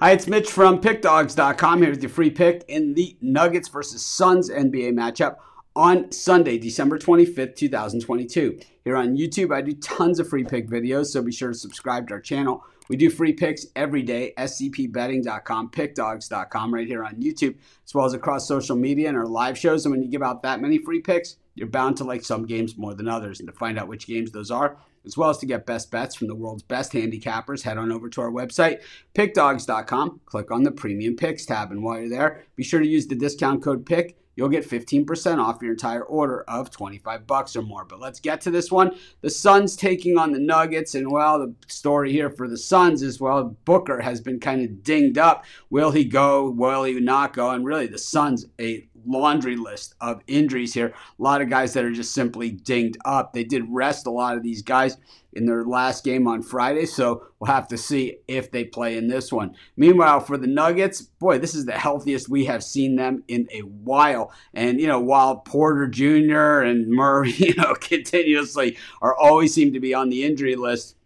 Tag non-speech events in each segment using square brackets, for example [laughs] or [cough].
Hi, it's Mitch from PickDawgz.com here with your free pick in the Nuggets versus Suns NBA matchup on Sunday, December 25th, 2022. Here on YouTube, I do tons of free pick videos, so be sure to subscribe to our channel. We do free picks every day, scpbetting.com, pickdawgz.com, right here on YouTube, as well as across social media and our live shows. And when you give out that many free picks, you're bound to like some games more than others. And to find out which games those are, as well as to get best bets from the world's best handicappers, head on over to our website, pickdawgz.com. Click on the Premium Picks tab. And while you're there, be sure to use the discount code PICK. You'll get 15% off your entire order of 25 bucks or more. But let's get to this one. The Suns taking on the Nuggets. And well, the story here for the Suns is well, Booker has been kind of dinged up. Will he go? Will he not go? And really, the Suns, a laundry list of injuries here. A lot of guys that are just simply dinged up. They did rest a lot of these guys in their last game on Friday, so we'll have to see if they play in this one. Meanwhile, for the Nuggets, boy, this is the healthiest we have seen them in a while. And you know, while Porter Jr. and Murray, [laughs] you know, continuously are always seem to be on the injury list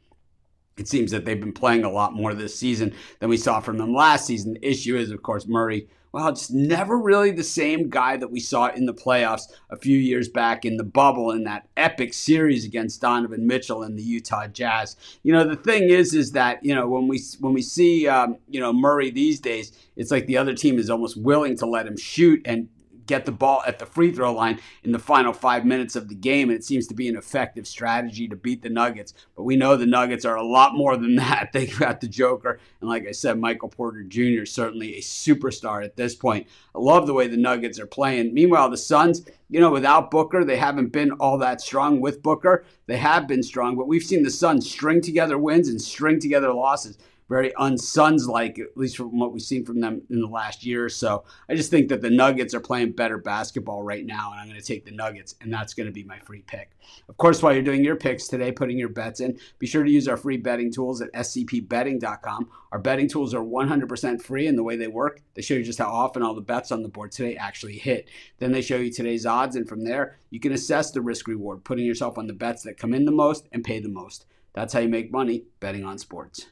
it seems that they've been playing a lot more this season than we saw from them last season. The issue is, of course, Murray well, it's never really the same guy that we saw in the playoffs a few years back in the bubble in that epic series against Donovan Mitchell and the Utah Jazz. You know, the thing is, is that you know when we when we see um, you know Murray these days, it's like the other team is almost willing to let him shoot and get the ball at the free throw line in the final five minutes of the game. And it seems to be an effective strategy to beat the Nuggets. But we know the Nuggets are a lot more than that. [laughs] They got the Joker. And like I said, Michael Porter Jr. is certainly a superstar at this point. I love the way the Nuggets are playing. Meanwhile, the Suns, you know, without Booker, they haven't been all that strong. With Booker, they have been strong. But we've seen the Suns string together wins and string together losses very unsuns like, at least from what we've seen from them in the last year or so. I just think that the Nuggets are playing better basketball right now, and I'm going to take the Nuggets, and that's going to be my free pick. Of course, while you're doing your picks today, putting your bets in, be sure to use our free betting tools at scpbetting.com. Our betting tools are 100% free, and the way they work, they show you just how often all the bets on the board today actually hit. Then they show you today's odds, and from there, you can assess the risk reward, putting yourself on the bets that come in the most and pay the most. That's how you make money betting on sports.